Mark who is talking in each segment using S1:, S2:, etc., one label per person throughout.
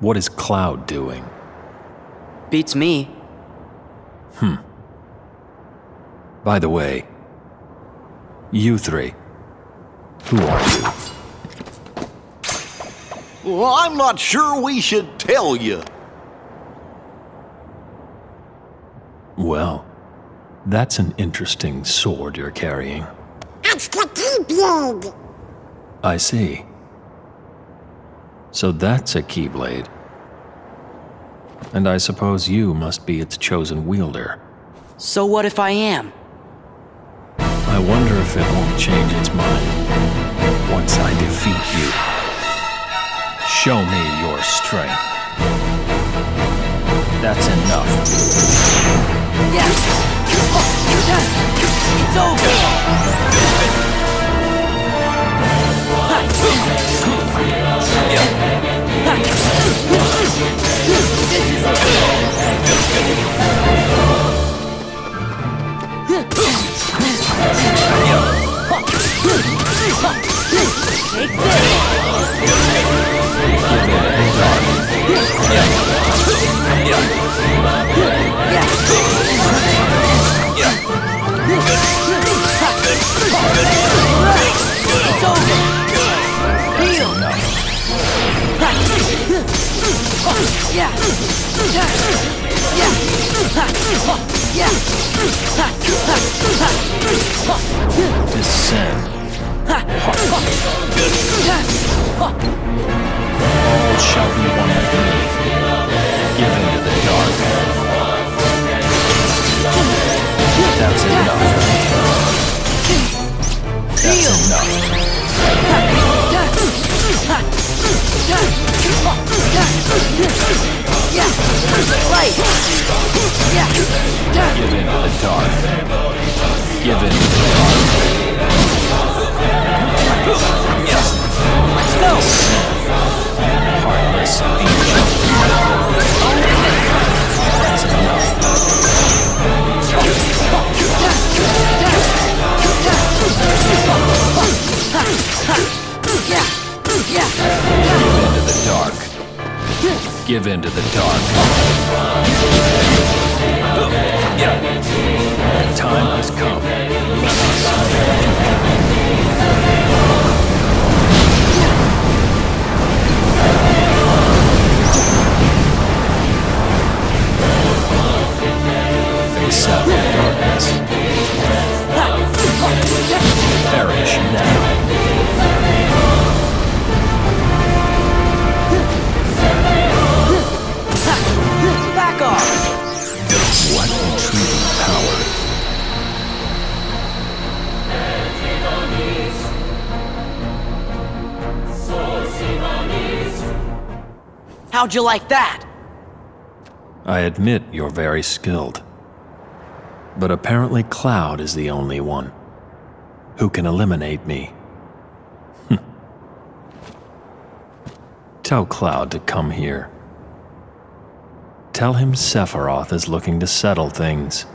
S1: What is Cloud doing?
S2: Beats me. Hmm.
S1: By the way, you three, who are you?
S3: Well, I'm not sure we should tell you.
S1: Well, that's an interesting sword you're carrying.
S4: It's the Keyblade.
S1: I see. So that's a Keyblade. And I suppose you must be its chosen wielder.
S2: So what if I am?
S1: I wonder if it won't change its mind once I defeat you. Show me your strength. That's enough.
S2: Yeah. It's over.
S1: Descend. All shall be one with Give into the dark. Give the dark. Give in to the dark. Yeah. Time has come.
S2: How'd you like that?
S1: I admit you're very skilled. But apparently Cloud is the only one who can eliminate me. Hm. Tell Cloud to come here. Tell him Sephiroth is looking to settle things.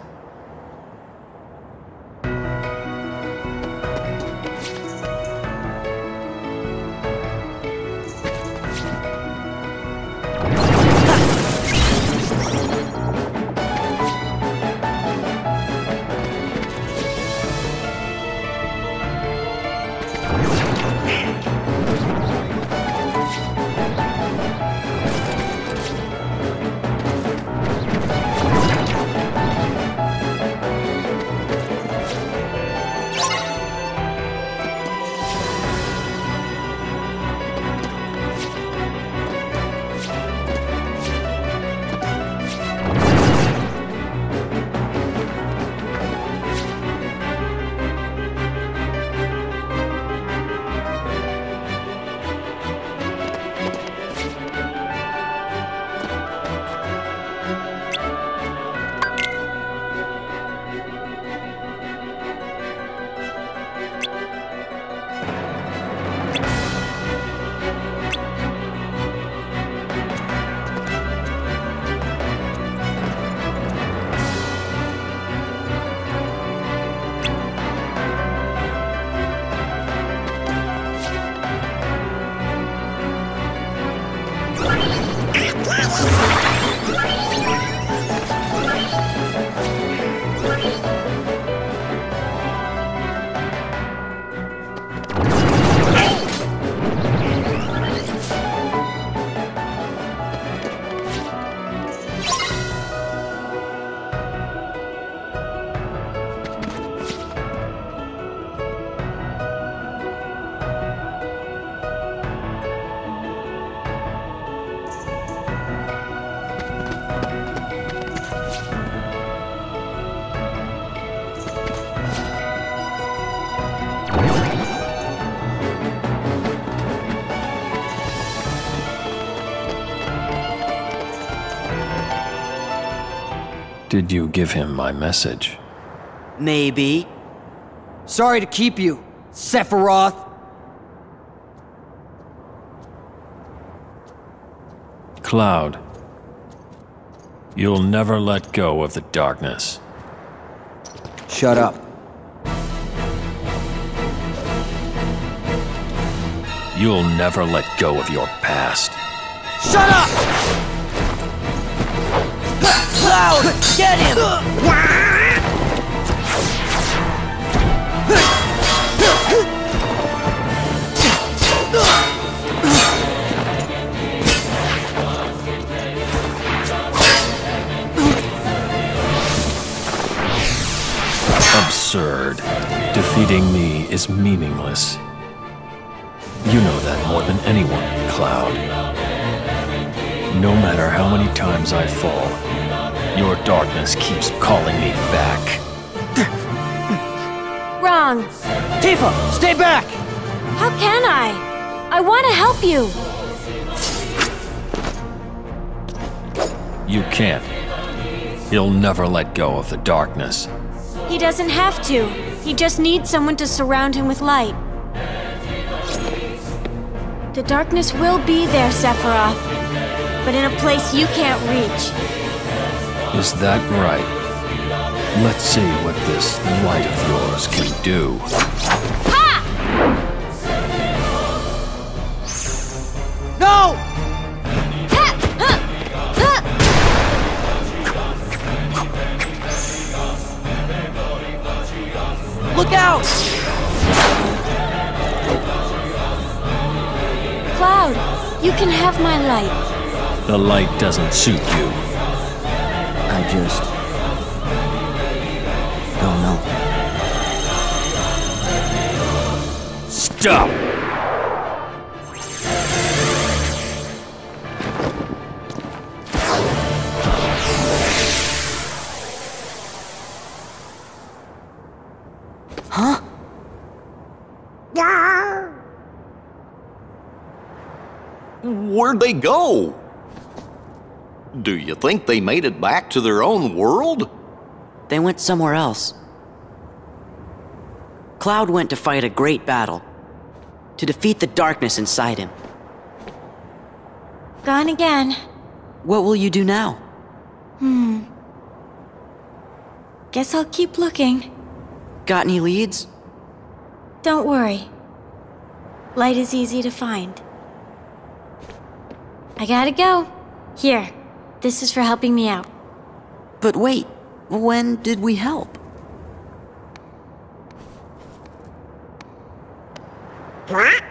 S1: Did you give him my message?
S2: Maybe.
S5: Sorry to keep you, Sephiroth.
S1: Cloud. You'll never let go of the darkness.
S5: Shut up.
S1: You'll never let go of your past.
S2: Shut up! Cloud, get him!
S1: Absurd. Defeating me is meaningless. You know that more than anyone, Cloud. No matter how many times I fall, your darkness keeps calling me back.
S6: Wrong.
S5: Tifa, stay back!
S6: How can I? I want to help you.
S1: You can't. He'll never let go of the darkness.
S6: He doesn't have to. He just needs someone to surround him with light. The darkness will be there, Sephiroth, but in a place you can't reach.
S1: Is that right? Let's see what this light of yours can do. Ha!
S5: No!
S2: Look out!
S6: Cloud, you can have my light.
S1: The light doesn't suit you.
S5: I just. don't know.
S1: Stop!
S3: Where'd they go? Do you think they made it back to their own world?
S2: They went somewhere else. Cloud went to fight a great battle. To defeat the darkness inside him.
S6: Gone again.
S2: What will you do now? Hmm.
S6: Guess I'll keep looking.
S2: Got any leads?
S6: Don't worry. Light is easy to find. I gotta go. Here, this is for helping me out.
S2: But wait, when did we help?
S4: What?